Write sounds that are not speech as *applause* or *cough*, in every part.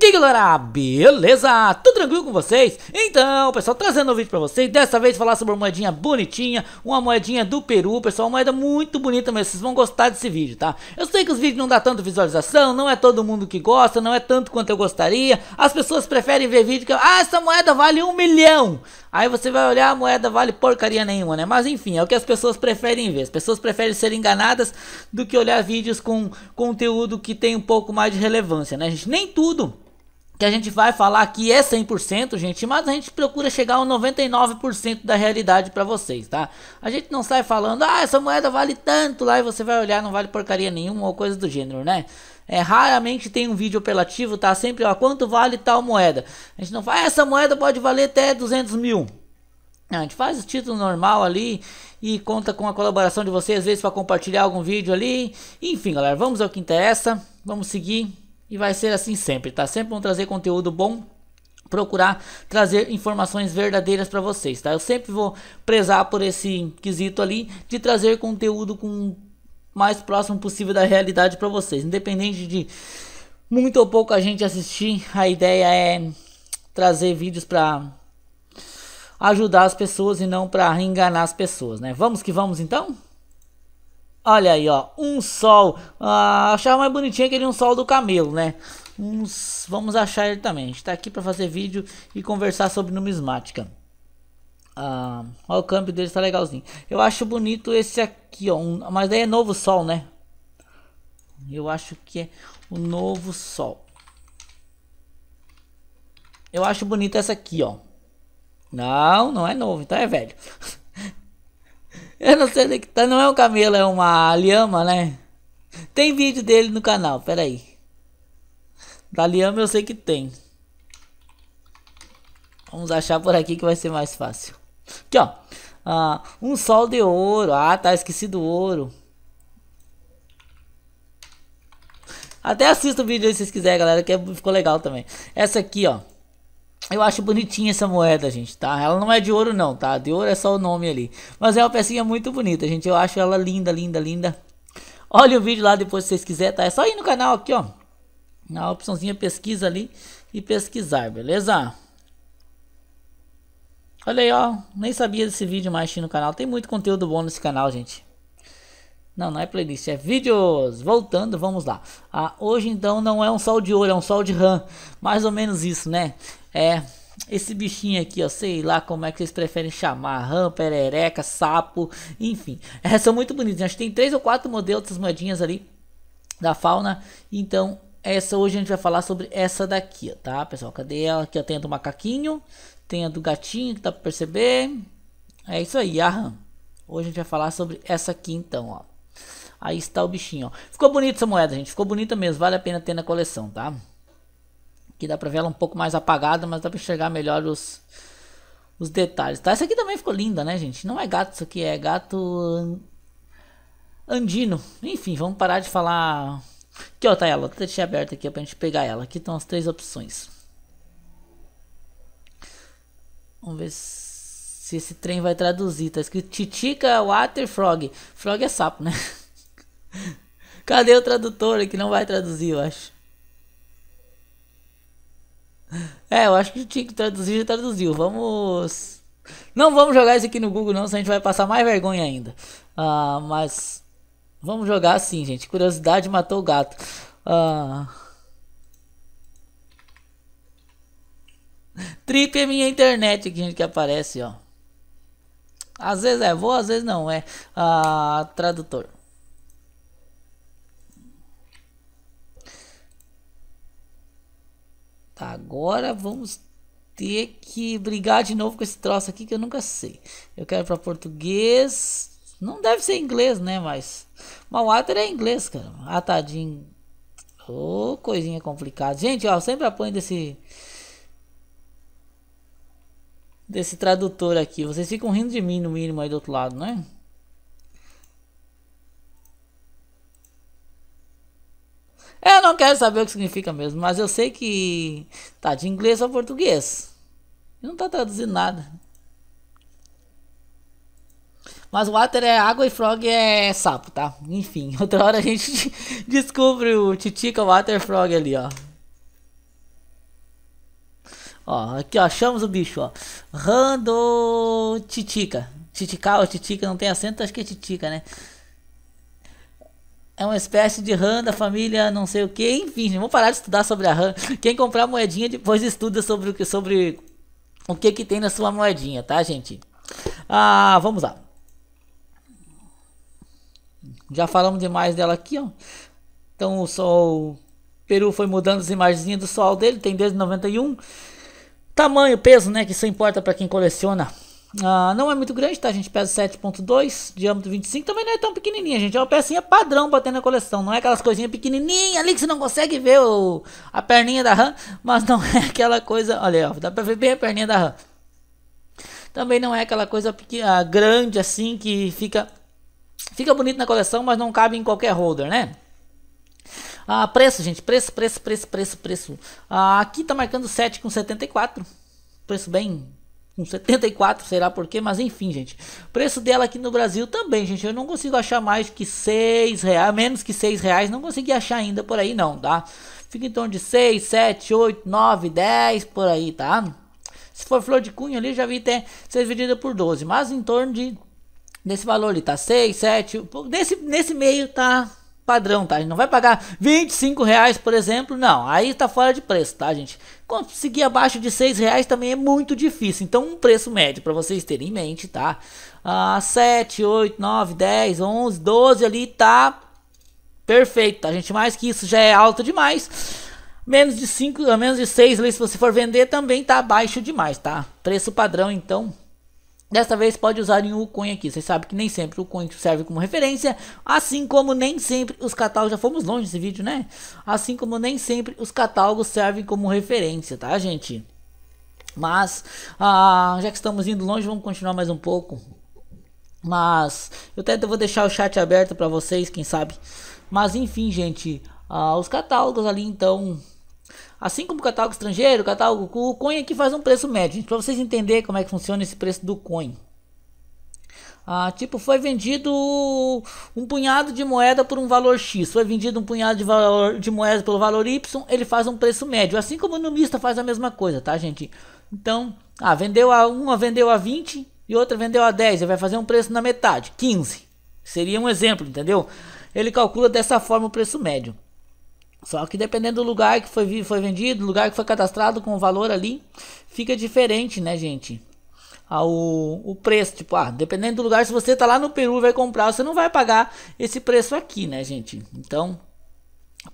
Aí galera, beleza? Tudo tranquilo com vocês? Então, pessoal, trazendo um vídeo pra vocês Dessa vez falar sobre uma moedinha bonitinha Uma moedinha do Peru, pessoal, uma moeda muito bonita Mas vocês vão gostar desse vídeo, tá? Eu sei que os vídeos não dá tanto visualização Não é todo mundo que gosta, não é tanto quanto eu gostaria As pessoas preferem ver vídeo que Ah, essa moeda vale um milhão Aí você vai olhar, a moeda vale porcaria nenhuma, né? Mas enfim, é o que as pessoas preferem ver As pessoas preferem ser enganadas do que olhar vídeos com conteúdo que tem um pouco mais de relevância, né, gente? Nem tudo que a gente vai falar aqui é 100%, gente, mas a gente procura chegar a 99% da realidade para vocês, tá? A gente não sai falando, ah, essa moeda vale tanto lá e você vai olhar, não vale porcaria nenhuma ou coisa do gênero, né? É, raramente tem um vídeo apelativo, tá? Sempre, ó, quanto vale tal moeda? A gente não fala, ah, essa moeda pode valer até 200 mil. A gente faz o título normal ali e conta com a colaboração de vocês, às vezes para compartilhar algum vídeo ali. Enfim, galera, vamos ao que interessa, vamos seguir e vai ser assim sempre, tá? Sempre vão trazer conteúdo bom procurar trazer informações verdadeiras para vocês, tá? Eu sempre vou prezar por esse quesito ali de trazer conteúdo com mais próximo possível da realidade para vocês, independente de muito ou pouco a gente assistir, a ideia é trazer vídeos para ajudar as pessoas e não para enganar as pessoas, né? Vamos que vamos então? Olha aí, ó, um sol. Ah, achava mais bonitinho aquele um sol do camelo, né? Uns, vamos achar ele também. A gente tá aqui para fazer vídeo e conversar sobre numismática. Ah, ó, o câmbio dele está legalzinho. Eu acho bonito esse aqui, ó. Um, mas daí é novo sol, né? Eu acho que é o novo sol. Eu acho bonito essa aqui, ó. Não, não é novo, então é velho. *laughs* Eu não sei onde é que tá. Não é um camelo, é uma lhama, né? Tem vídeo dele no canal, peraí. Da lhama eu sei que tem. Vamos achar por aqui que vai ser mais fácil. Aqui, ó. Ah, um sol de ouro. Ah, tá. Esqueci do ouro. Até assista o vídeo aí se vocês quiserem, galera. Que ficou legal também. Essa aqui, ó. Eu acho bonitinha essa moeda, gente, tá? Ela não é de ouro não, tá? De ouro é só o nome ali. Mas é uma pecinha muito bonita, gente. Eu acho ela linda, linda, linda. Olha o vídeo lá depois se vocês quiserem, tá? É só ir no canal aqui, ó. Na opçãozinha pesquisa ali e pesquisar, beleza? Olha aí, ó. Nem sabia desse vídeo mais no canal. Tem muito conteúdo bom nesse canal, gente. Não, não é playlist, é vídeos. Voltando, vamos lá. Ah, hoje então não é um sol de ouro, é um sol de RAM. Mais ou menos isso, né? É esse bichinho aqui, ó, sei lá como é que vocês preferem chamar, rã, perereca, sapo, enfim. É, são muito bonitos. Acho que tem três ou quatro modelos dessas moedinhas ali da fauna. Então, essa hoje a gente vai falar sobre essa daqui, tá, pessoal? Cadê ela? Aqui, ó, tem a do macaquinho, tem a do gatinho, que dá pra perceber. É isso aí, a rã. Hoje a gente vai falar sobre essa aqui, então, ó. Aí está o bichinho, ó. Ficou bonita essa moeda, gente. Ficou bonita mesmo. Vale a pena ter na coleção, tá? Aqui dá pra ver ela um pouco mais apagada, mas dá pra enxergar melhor os, os detalhes, tá? Essa aqui também ficou linda, né, gente? Não é gato isso aqui, é gato andino. Enfim, vamos parar de falar... Aqui, ó, tá ela. Deixar aberta aqui pra gente pegar ela. Aqui estão as três opções. Vamos ver se esse trem vai traduzir. Tá escrito Titica Water Frog. Frog é sapo, né? *laughs* Cadê o tradutor que não vai traduzir, eu acho. É, eu acho que tinha que traduzir, já traduziu. Vamos... Não vamos jogar isso aqui no Google não, senão a gente vai passar mais vergonha ainda. Ah, mas... Vamos jogar assim, gente. Curiosidade matou o gato. Ah... Trip é minha internet aqui, gente, que aparece, ó. Às vezes é vou, às vezes não, é ah, tradutor. Tá, agora vamos ter que brigar de novo com esse troço aqui que eu nunca sei. Eu quero para português. Não deve ser inglês, né? Mas. Malwater é inglês, cara. Ah, tadinho. Ô, oh, coisinha complicada. Gente, ó, sempre apoio desse. Desse tradutor aqui. Vocês ficam rindo de mim no mínimo aí do outro lado, né? Eu não quero saber o que significa mesmo, mas eu sei que tá de inglês a português. Não tá traduzindo nada. Mas water é água e frog é sapo, tá? Enfim, *laughs* outra hora a gente *laughs* descobre o Titica Water Frog ali, ó. Ó, aqui ó, achamos o bicho, ó. Rando Titica. Titica ou Titica, não tem acento, acho que é Titica, né? É uma espécie de RAM da família não sei o que, enfim, vamos parar de estudar sobre a RAM. Quem comprar moedinha depois estuda sobre o que sobre o que que tem na sua moedinha, tá, gente? Ah, vamos lá. Já falamos demais dela aqui, ó. Então o sol Peru foi mudando as imagens do sol dele, tem desde 91. Tamanho, peso, né, que isso importa para quem coleciona ah, não é muito grande, tá? Gente pesa 7.2, diâmetro 25, também não é tão pequenininha, gente. É uma pecinha padrão pra ter na coleção. Não é aquelas coisinhas pequenininhas ali que você não consegue ver o, a perninha da RAM, mas não é aquela coisa. Olha ó, dá pra ver bem a perninha da RAM. Também não é aquela coisa pequena, grande assim que fica fica bonito na coleção, mas não cabe em qualquer holder, né? Ah, preço, gente, preço, preço, preço, preço, preço. Ah, aqui tá marcando 7,74. Preço bem com 74, será por quê? Mas enfim, gente. Preço dela aqui no Brasil também, gente. Eu não consigo achar mais que 6 reais, menos que 6 reais. Não consegui achar ainda por aí, não, tá? Fica em torno de 6, 7, 8, 9, 10 por aí, tá? Se for flor de cunha ali, já vi até ser dividida por 12, mas em torno de desse valor ali, tá? 6, 7, nesse, nesse meio tá padrão, tá? A gente não vai pagar 25 reais, por exemplo, não. Aí tá fora de preço, tá, gente? Conseguir abaixo de 6 reais também é muito difícil. Então, um preço médio para vocês terem em mente, tá? Ah, 7, 8, 9, 10, 11, 12 ali tá perfeito, tá, gente? Mais que isso já é alto demais. Menos de 5, menos de 6 ali, se você for vender, também tá abaixo demais, tá? Preço padrão, então, Desta vez pode usar o coin aqui. Vocês sabem que nem sempre o coin serve como referência, assim como nem sempre os catálogos. Já fomos longe desse vídeo, né? Assim como nem sempre os catálogos servem como referência, tá, gente? Mas, ah, já que estamos indo longe, vamos continuar mais um pouco. Mas, eu até vou deixar o chat aberto para vocês, quem sabe. Mas, enfim, gente, ah, os catálogos ali, então, Assim como o catálogo estrangeiro, o catálogo o coin aqui faz um preço médio. Para vocês entenderem como é que funciona esse preço do coin. Ah, tipo, foi vendido um punhado de moeda por um valor X. Foi vendido um punhado de, valor, de moedas pelo valor Y. Ele faz um preço médio. Assim como o mista faz a mesma coisa, tá, gente? Então, ah, vendeu a uma, vendeu a 20 e outra vendeu a 10. Ele vai fazer um preço na metade, 15. Seria um exemplo, entendeu? Ele calcula dessa forma o preço médio. Só que dependendo do lugar que foi, foi vendido, lugar que foi cadastrado com o valor ali, fica diferente, né, gente? Ah, o, preço, tipo, ah, dependendo do lugar, se você tá lá no Peru e vai comprar, você não vai pagar esse preço aqui, né, gente? Então,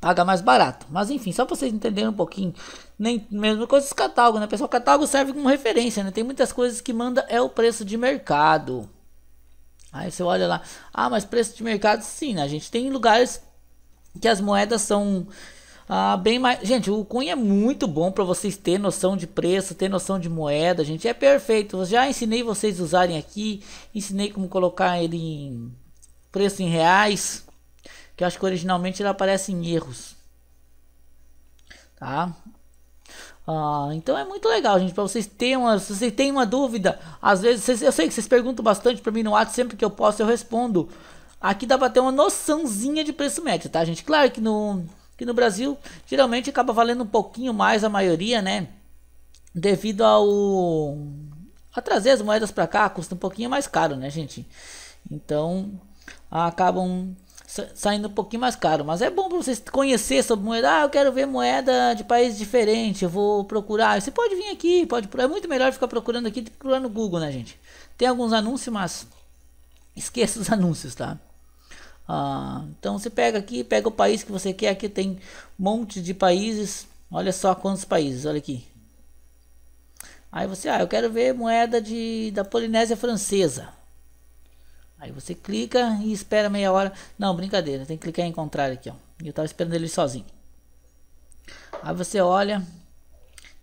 paga mais barato. Mas enfim, só pra vocês entenderem um pouquinho, nem mesma coisa esse catálogo, né, pessoal? Catálogo serve como referência, né? Tem muitas coisas que manda é o preço de mercado. Aí você olha lá, ah, mas preço de mercado sim, né? A gente tem lugares que as moedas são ah, bem mais. Gente, o Cunha é muito bom para vocês terem noção de preço, ter noção de moeda, gente. É perfeito. Eu já ensinei vocês usarem aqui. Ensinei como colocar ele em preço em reais. Que acho que originalmente ele aparece em erros. Tá? Ah, então é muito legal, gente, para vocês terem uma, se vocês têm uma dúvida, às vezes, vocês, eu sei que vocês perguntam bastante para mim no WhatsApp, sempre que eu posso eu respondo. Aqui dá para ter uma noçãozinha de preço médio, tá, gente? Claro que no, que no Brasil geralmente acaba valendo um pouquinho mais a maioria, né? Devido ao a trazer as moedas para cá custa um pouquinho mais caro, né, gente? Então acabam saindo um pouquinho mais caro, mas é bom para vocês conhecer sobre moeda. Ah, eu quero ver moeda de país diferente, eu vou procurar. Você pode vir aqui, pode é muito melhor ficar procurando aqui do que procurar no Google, né, gente? Tem alguns anúncios, mas esqueça os *laughs* anúncios, tá? Ah, então você pega aqui, pega o país que você quer. Aqui tem um monte de países. Olha só quantos países, olha aqui. Aí você, ah, eu quero ver moeda de, da Polinésia Francesa. Aí você clica e espera meia hora. Não, brincadeira, tem que clicar em encontrar aqui, ó. Eu tava esperando ele sozinho. Aí você olha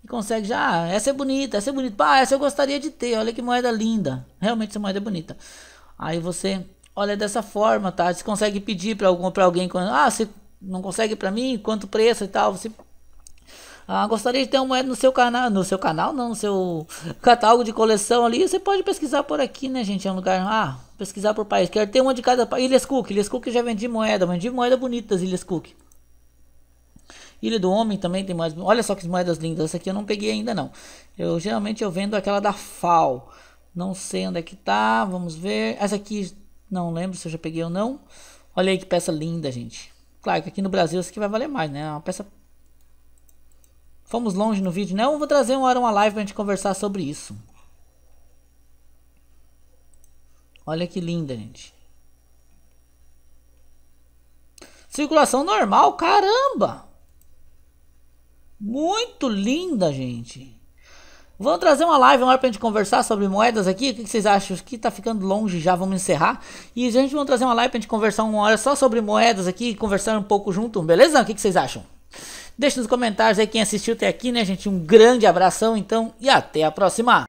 e consegue já, ah, essa é bonita, essa é bonita. Ah, essa eu gostaria de ter. Olha que moeda linda. Realmente essa moeda é bonita. Aí você olha dessa forma, tá? Você consegue pedir para algum para alguém ah, você não consegue para mim, quanto preço e tal, você ah, gostaria de ter uma moeda no seu canal, no seu canal, não, no seu catálogo de coleção ali, você pode pesquisar por aqui, né, gente? É um lugar, ah, pesquisar por país. Quero ter uma de cada país. Ilhas Cook, Ilhas Cook já vendi moeda, vendi moeda bonita das Ilhas Cook. Ilha do Homem também tem mais. Olha só que moedas lindas. Essa aqui eu não peguei ainda não. Eu geralmente eu vendo aquela da FAO. Não sei onde é que tá. Vamos ver. Essa aqui não lembro se eu já peguei ou não. Olha aí que peça linda, gente. Claro que aqui no Brasil isso aqui vai valer mais, né? É uma peça Fomos longe no vídeo, né? Eu vou trazer uma hora uma live pra gente conversar sobre isso. Olha que linda, gente. Circulação normal, caramba! Muito linda, gente. Vamos trazer uma live uma hora pra gente conversar sobre moedas aqui. O que vocês acham? Que tá ficando longe já, vamos encerrar. E a gente vai trazer uma live pra gente conversar uma hora só sobre moedas aqui, conversar um pouco junto, beleza? O que vocês acham? Deixe nos comentários aí quem assistiu até aqui, né, gente? Um grande abração, então, e até a próxima!